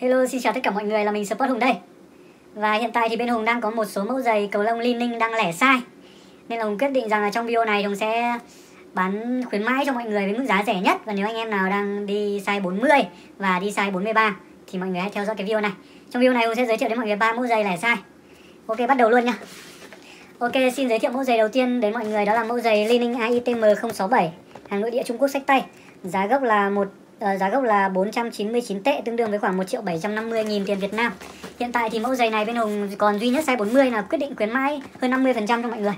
Hello, xin chào tất cả mọi người, là mình Support Hùng đây. Và hiện tại thì bên Hùng đang có một số mẫu giày cầu lông Linh Ninh đang lẻ sai. Nên là Hùng quyết định rằng là trong video này Hùng sẽ bán khuyến mãi cho mọi người với mức giá rẻ nhất. Và nếu anh em nào đang đi size 40 và đi size 43 Thì mọi người hãy theo dõi cái video này. Trong video này Hùng sẽ giới thiệu đến mọi người ba mẫu giày lẻ sai. Ok, bắt đầu luôn nha. Ok, xin giới thiệu mẫu giày đầu tiên đến mọi người Đó là mẫu giày Li Ninh AITM 067 Hàng nội địa Trung Quốc sách tay. Giá gốc là một uh, giá gốc là 499 tệ tương đương với khoảng 1 triệu 750 nghìn tiền Việt Nam. Hiện tại thì mẫu giày này bên Hùng còn duy nhất size 40 là quyết định khuyến mãi hơn 50% cho mọi người.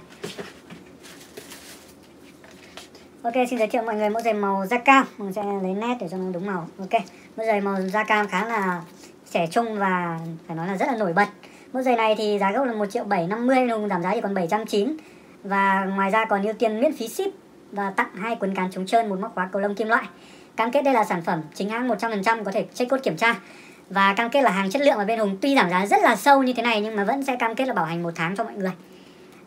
Ok, xin giới thiệu mọi người mẫu giày màu da cam. Mình sẽ lấy nét để cho nó đúng màu. Ok, mẫu giày màu da cam khá là trẻ trung và phải nói là rất là nổi bật. Mẫu giày này thì giá gốc là 1 triệu 750, Hùng giảm giá chỉ còn 790 và ngoài ra còn ưu tiên miễn phí ship và tặng hai quần cán chống trơn, một móc khóa cầu lông kim loại. Cam kết đây là sản phẩm chính hãng 100% có thể check code kiểm tra. Và cam kết là hàng chất lượng ở bên Hùng tuy giảm giá rất là sâu như thế này, nhưng mà vẫn sẽ cam kết là bảo hành một tháng cho mọi người.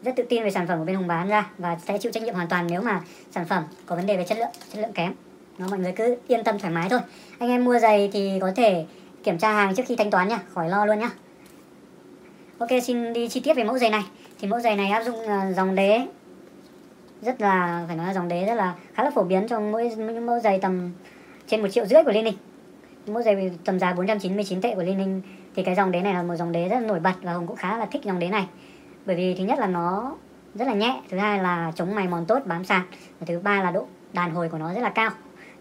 Rất tự tin về sản phẩm của bên Hùng bán ra và sẽ chịu trách nhiệm hoàn toàn nếu mà sản phẩm có vấn đề về chất lượng chất lượng kém. Nó mọi người cứ yên tâm thoải mái thôi. Anh em mua giày thì có thể kiểm tra hàng trước khi thanh toán nha, khỏi lo luôn nhá. Ok, xin đi chi tiết về mẫu giày này. Thì mẫu giày này áp dụng ờ, dòng đế rất là phải nói là dòng đế rất là khá là phổ biến trong mỗi những mẫu giày tầm trên một triệu rưỡi của Liên Ninh. Mẫu giày tầm giá 499 tệ của Liên Ninh. Thì cái dòng đế này là một dòng đế rất là nổi bật và Hùng cũng khá là thích dòng đế này. Bởi vì thứ nhất là nó rất là nhẹ thứ hai là chống mài mòn tốt bám sàn và thứ ba là độ đàn hồi của nó rất là cao.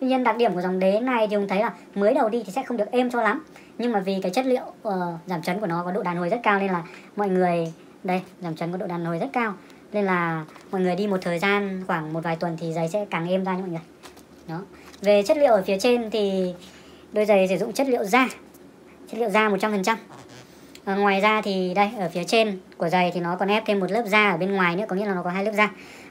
Tuy nhiên đặc điểm của dòng đế này thì Hùng thấy là mới đầu đi thì sẽ không được êm cho lắm. Nhưng mà vì cái chất liệu uh, giảm chấn của nó có độ đàn hồi rất cao nên là mọi người đây giảm chấn có độ đàn hồi rất cao nên là mọi người đi một thời gian khoảng một vài tuần thì giày sẽ càng êm ra nha mọi người. Đó. Về chất liệu ở phía trên thì đôi giày sử dụng chất liệu da. Chất liệu da 100% à, ờ, ngoài ra thì đây ở phía trên của giày thì nó còn ép thêm một lớp da ở bên ngoài nữa có nghĩa là nó có hai lớp da.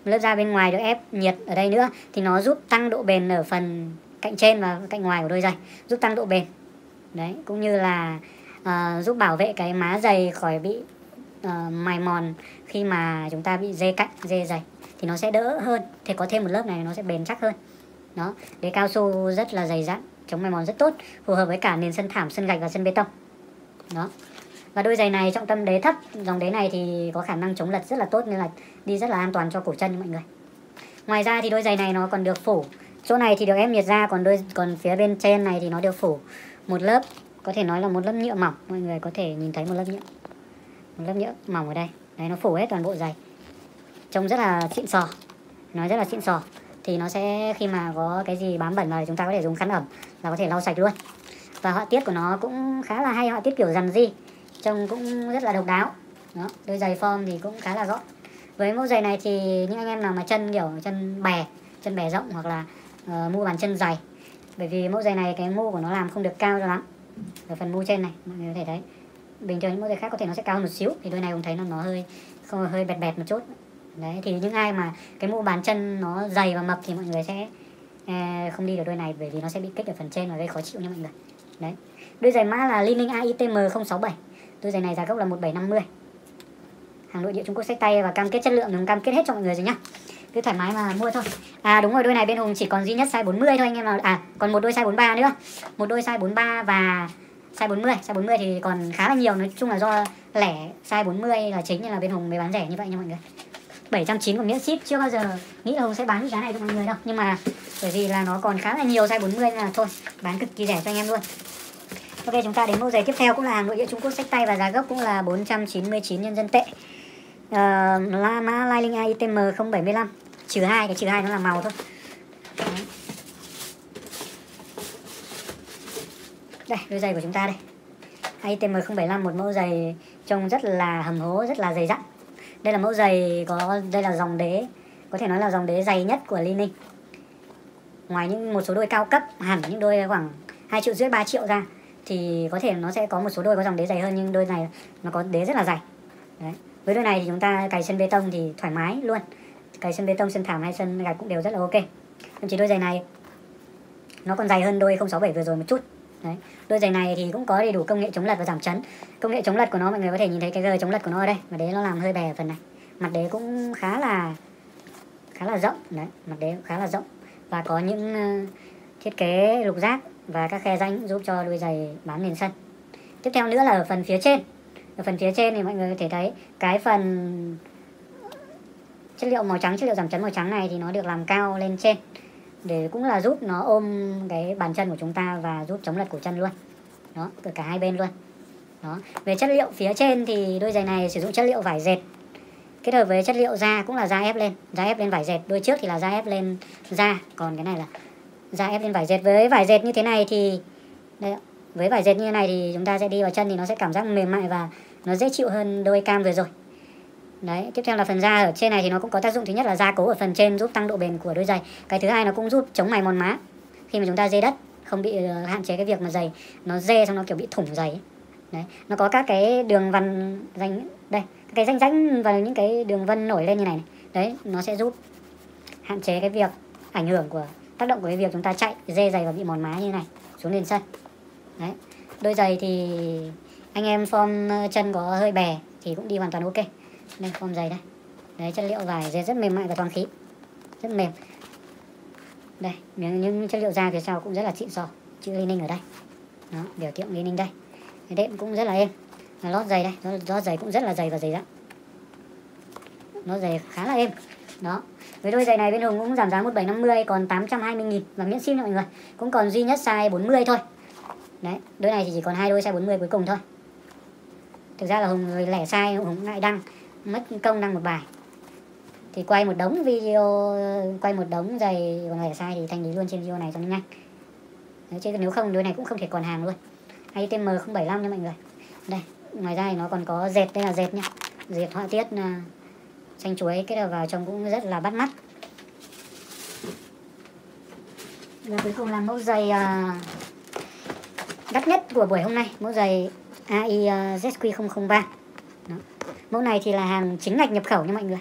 Một lớp da bên ngoài được ép nhiệt ở đây nữa thì nó giúp tăng độ bền ở phần cạnh trên và cạnh ngoài của đôi giày giúp tăng độ bền. Đấy cũng như là uh, giúp bảo vệ cái má giày khỏi bị uh, mài mòn khi mà chúng ta bị dê cạnh dê dày thì nó sẽ đỡ hơn. Thì có thêm một lớp này nó sẽ bền chắc hơn. Đó đế cao su rất là dày dặn chống mài mòn rất tốt phù hợp với cả nền sân thảm sân gạch và sân bê tông. Đó. Và đôi giày này trọng tâm đế thấp dòng đế này thì có khả năng chống lật rất là tốt nên là đi rất là an toàn cho cổ chân mọi người. Ngoài ra thì đôi giày này nó còn được phủ. Chỗ này thì được ép nhiệt ra còn đôi còn phía bên trên này thì nó được phủ một lớp có thể nói là một lớp nhựa mỏng mọi người có thể nhìn thấy một lớp nhựa một lớp nhựa mỏng ở đây. Đấy nó phủ hết toàn bộ giày. Trông rất là xịn sò. Nó rất là xịn sò. Thì nó sẽ khi mà có cái gì bám bẩn vào thì chúng ta có thể dùng khăn ẩm là có thể lau sạch luôn. Và họa tiết của nó cũng khá là hay họa tiết kiểu dằn di trông cũng rất là độc đáo. Đó đôi giày form thì cũng khá là rõ. với mẫu giày này thì những anh em nào mà chân kiểu chân bè chân bè rộng hoặc là ờ, uh, mua bàn chân dày. Bởi vì mẫu giày này cái mu của nó làm không được cao cho lắm. Ở phần mu trên này mọi người có thể thấy bình thường những mẫu giày khác có thể nó sẽ cao hơn một xíu. Thì đôi này cũng thấy nó nó hơi không hơi bẹt bẹt một chút. Đấy thì những ai mà cái mu bàn chân nó dày và mập thì mọi người sẽ uh, không đi được đôi này bởi vì nó sẽ bị kích ở phần trên và gây khó chịu nha mọi người. Đấy. Đôi giày mã là Lining AITM 067 đôi giày này giá gốc là 1750 hàng nội địa Trung Quốc sách tay và cam kết chất lượng cam kết hết cho mọi người rồi nhá. Cứ thoải mái mà mua thôi. À đúng rồi đôi này bên Hùng chỉ còn duy nhất size 40 thôi anh em nào. À còn một đôi size 43 nữa. Một đôi size 43 và size 40 size 40 thì còn khá là nhiều. Nói chung là do lẻ size 40 là chính nên là bên Hùng mới bán rẻ như vậy nha mọi người. 790 của miễn ship chưa bao giờ nghĩ là Hùng sẽ bán giá này cho mọi người đâu. Nhưng mà bởi vì là nó còn khá là nhiều size 40 nên là thôi bán cực kỳ rẻ cho anh em luôn. Ok chúng ta đến mẫu giày tiếp theo cũng là hàng nội địa Trung Quốc sách tay và giá gốc cũng là 499 nhân dân tệ. Uh, La mã Lai Linh ITM 075 trừ hai cái trừ hai nó là màu thôi. Đây, đôi giày của chúng ta đây. ITM 075 một mẫu giày trông rất là hầm hố, rất là dày dặn. Đây là mẫu giày có, đây là dòng đế, có thể nói là dòng đế dày nhất của Li Ninh. Ngoài những, một số đôi cao cấp, hẳn những đôi khoảng 2 triệu rưỡi 3 triệu ra, thì có thể nó sẽ có một số đôi có dòng đế dày hơn, nhưng đôi này nó có đế rất là dày. Đấy. với đôi này thì chúng ta cày sân bê tông thì thoải mái luôn. Cày sân bê tông, sân thảm hay sân gạch cũng đều rất là ok. Thậm chí đôi giày này nó còn dày hơn đôi 067 vừa rồi một chút. Đấy. Đôi giày này thì cũng có đầy đủ công nghệ chống lật và giảm chấn. Công nghệ chống lật của nó mọi người có thể nhìn thấy cái gờ chống lật của nó ở đây và đế nó làm hơi bè ở phần này. Mặt đế cũng khá là khá là rộng đấy, mặt đế khá là rộng và có những uh, thiết kế lục giác và các khe rãnh giúp cho đôi giày bám nền sân tiếp theo nữa là ở phần phía trên ở phần phía trên thì mọi người có thể thấy cái phần chất liệu màu trắng chất liệu giảm chấn màu trắng này thì nó được làm cao lên trên để cũng là giúp nó ôm cái bàn chân của chúng ta và giúp chống lật cổ chân luôn. Đó từ cả hai bên luôn. Đó về chất liệu phía trên thì đôi giày này sử dụng chất liệu vải dệt. Kết hợp với chất liệu da cũng là da ép lên da ép lên vải dệt. Đôi trước thì là da ép lên da còn cái này là da ép lên vải dệt. Với vải dệt như thế này thì đây, với vải dệt như thế này thì chúng ta sẽ đi vào chân thì nó sẽ cảm giác mềm mại và nó dễ chịu hơn đôi cam vừa rồi đấy tiếp theo là phần da. Ở trên này thì nó cũng có tác dụng. Thứ nhất là gia cố ở phần trên giúp tăng độ bền của đôi giày. Cái thứ hai nó cũng giúp chống mài mòn má. Khi mà chúng ta dê đất không bị ờ, hạn chế cái việc mà giày nó dê xong nó kiểu bị thủng giày đấy nó có các cái đường vân danh đây cái danh rãnh và những cái đường vân nổi lên như này, này. Đấy nó sẽ giúp hạn chế cái việc ảnh hưởng của tác động của cái việc chúng ta chạy dê giày và bị mòn má như này xuống nền sân. Đấy đôi giày thì anh em form ờ, chân có hơi bè thì cũng đi hoàn toàn ok đây form giày đây. Đấy, chất liệu vải dệt rất mềm mại và toàn khí. Rất mềm. Đây, những chất liệu da phía sau cũng rất là xịn sò. Chữ Li ở đây. Đó, biểu tượng Li đây. Cái đệm cũng rất là êm. Lót giày đây. Lót giày cũng rất là dày và dày dặn. Nó giày khá là êm. Đó. Với đôi giày này bên Hùng cũng giảm giá 1750 còn 820 nghìn. Và miễn ship nha mọi người. Cũng còn duy nhất size 40 thôi. Đấy, đôi này thì chỉ còn hai đôi size 40 cuối cùng thôi. Thực ra là Hùng lẻ size Hùng ngại đăng mất công đăng một bài. Thì quay một đống video quay một đống giày còn lẻ sai thì thanh lý luôn trên video này cho nó nhanh. Đấy, chứ nếu không đôi này cũng không thể còn hàng luôn. ITM 075 nha mọi người. Đây ngoài ra thì nó còn có dệt đây là dệt nhá. Dệt họa tiết à, xanh chuối kết hợp vào trông cũng rất là bắt mắt. Và cuối cùng là mẫu giày uh, đắt nhất của buổi hôm nay. Mẫu giày AI uh, ZQ003 Đó mẫu này thì là hàng chính ngạch nhập khẩu nha mọi người.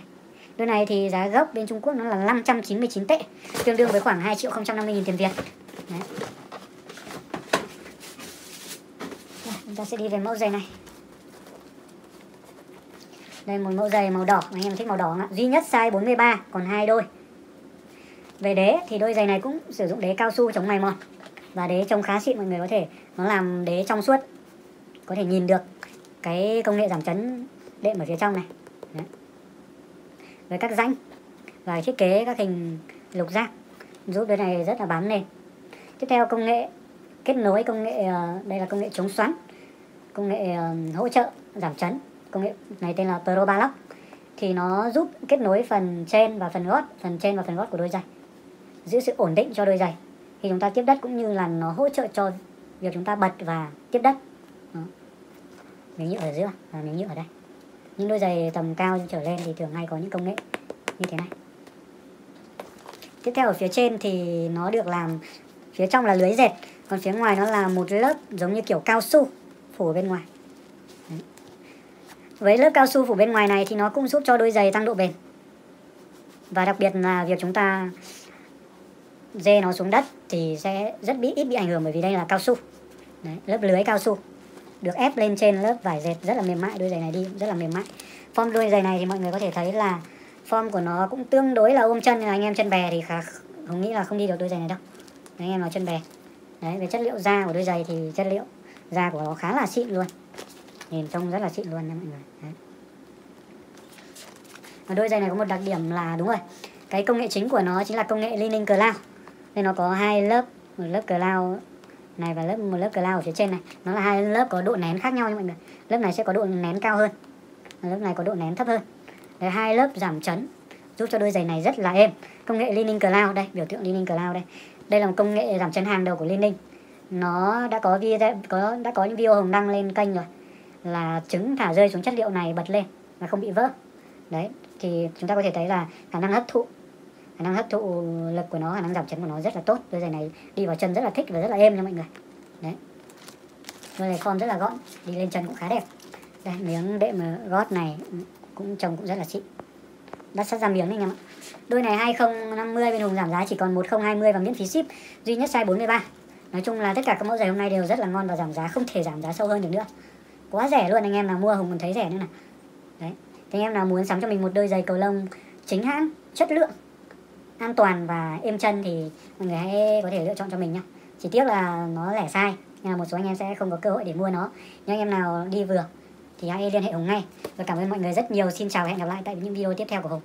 Đôi này thì giá gốc bên Trung Quốc nó là 599 tệ, tương đương với khoảng 2 triệu 050 nghìn tiền Việt. Đấy. chúng ta sẽ đi về mẫu giày này. Đây, một mẫu giày màu đỏ, anh em thích màu đỏ không ạ? Duy nhất size 43 còn hai đôi. Về đế thì đôi giày này cũng sử dụng đế cao su chống mài mòn. Và đế trông khá xịn, mọi người có thể, nó làm đế trong suốt. Có thể nhìn được cái công nghệ giảm chấn đệm ở phía trong này. Đấy. với các rãnh và thiết kế các hình lục giác, giúp đôi này rất là bám nền. Tiếp theo công nghệ, kết nối công nghệ ờ, đây là công nghệ chống xoắn, công nghệ ờ, hỗ trợ, giảm chấn. Công nghệ này tên là Pro Balock thì nó giúp kết nối phần trên và phần gót, phần trên và phần gót của đôi giày, giữ sự ổn định cho đôi giày. Khi chúng ta tiếp đất cũng như là nó hỗ trợ cho việc chúng ta bật và tiếp đất. Đó. miếng nhựa ở giữa và miếng nhựa ở đây những đôi giày tầm cao trở lên thì thường hay có những công nghệ như thế này. Tiếp theo ở phía trên thì nó được làm phía trong là lưới dệt còn phía ngoài nó là một lớp giống như kiểu cao su phủ ở bên ngoài. Với lớp cao su phủ bên ngoài này thì nó cũng giúp cho đôi giày tăng độ bền. Và đặc biệt là việc chúng ta dê nó xuống đất thì sẽ rất bị ít bị ảnh hưởng bởi vì đây là cao su. Đấy, lớp lưới cao su được ép lên trên lớp vải dệt rất là mềm mại đôi giày này đi rất là mềm mại. Form đôi giày này thì mọi người có thể thấy là form của nó cũng tương đối là ôm chân nhưng anh em chân bè thì khá không nghĩ là không đi được đôi giày này đâu. Đấy, anh em nói chân bè. Đấy về chất liệu da của đôi giày thì chất liệu da của nó khá là xịn luôn. Nhìn trông rất là xịn luôn nha mọi người. Đấy. Và đôi giày này có một đặc điểm là đúng rồi cái công nghệ chính của nó chính là công nghệ Linen Cloud. Nên nó có hai lớp một lớp cloud này và lớp, một lớp cloud ở phía trên này. Nó là hai lớp có độ nén khác nhau nha mọi người. Lớp này sẽ có độ nén cao hơn. Lớp này có độ nén thấp hơn. Đấy hai lớp giảm chấn, giúp cho đôi giày này rất là êm. Công nghệ Linen Cloud đây, biểu tượng Linen Cloud đây. Đây là một công nghệ giảm chấn hàng đầu của Linen nó đã có video có, đã có những video hồng đăng lên kênh rồi. Là trứng thả rơi xuống chất liệu này bật lên và không bị vỡ. Đấy, thì chúng ta có thể thấy là khả năng hấp thụ khả năng hấp thụ lực của nó, khả năng giảm chấn của nó rất là tốt. Đôi giày này đi vào chân rất là thích và rất là êm nha mọi người. Đấy. Đôi giày form rất là gọn, đi lên chân cũng khá đẹp. Đây, miếng đệm ờ, gót này cũng trông cũng rất là xịn. Đắt sắt ra miếng này anh em ạ. Đôi này 2050 bên Hùng giảm giá chỉ còn 1020 và miễn phí ship, duy nhất size 43 nói chung là tất cả các mẫu giày hôm nay đều rất là ngon và giảm giá, không thể giảm giá sâu hơn được nữa. Quá rẻ luôn anh em, nào mua Hùng còn thấy rẻ nữa nè đấy. Thì anh em nào muốn sắm cho mình một đôi giày cầu lông chính hãng chất lượng an toàn và êm chân thì mọi người hãy có thể lựa chọn cho mình nhá. Chỉ tiếc là nó lẻ sai nên là một số anh em sẽ không có cơ hội để mua nó. Nhưng anh em nào đi vừa thì hãy liên hệ Hùng ngay. Và cảm ơn mọi người rất nhiều. Xin chào và hẹn gặp lại tại những video tiếp theo của Hùng.